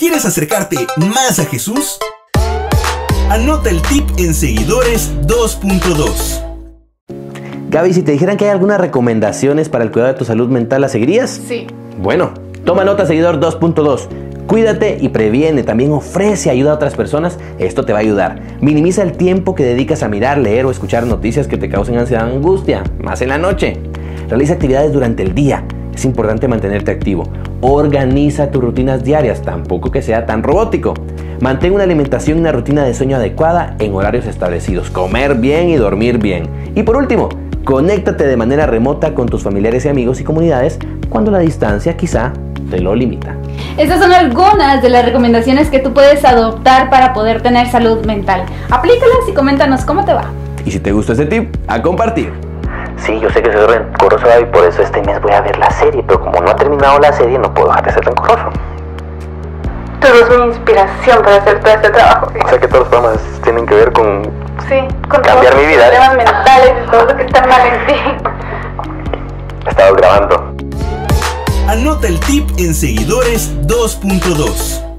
¿Quieres acercarte más a Jesús? Anota el tip en Seguidores 2.2. Gaby, si te dijeran que hay algunas recomendaciones para el cuidado de tu salud mental, ¿las seguirías? Sí. Bueno, toma nota, seguidor 2.2. Cuídate y previene, también ofrece ayuda a otras personas, esto te va a ayudar. Minimiza el tiempo que dedicas a mirar, leer o escuchar noticias que te causen ansiedad o angustia, más en la noche. Realiza actividades durante el día, es importante mantenerte activo. Organiza tus rutinas diarias, tampoco que sea tan robótico. Mantén una alimentación y una rutina de sueño adecuada en horarios establecidos. Comer bien y dormir bien. Y por último, conéctate de manera remota con tus familiares y amigos y comunidades cuando la distancia quizá te lo limita. Estas son algunas de las recomendaciones que tú puedes adoptar para poder tener salud mental. Aplícalas y coméntanos cómo te va. Y si te gustó este tip, a compartir. Sí, yo sé que soy rencoroso y por eso este mes voy a ver la serie, pero como no ha terminado la serie no puedo dejar de ser rencoroso. Tú eres mi inspiración para hacer todo este trabajo. O sea que todos los programas tienen que ver con Sí, con Cambiar mi los vida. problemas mentales y todo lo que está mal en ti. Estaba grabando. Anota el tip en Seguidores 2.2.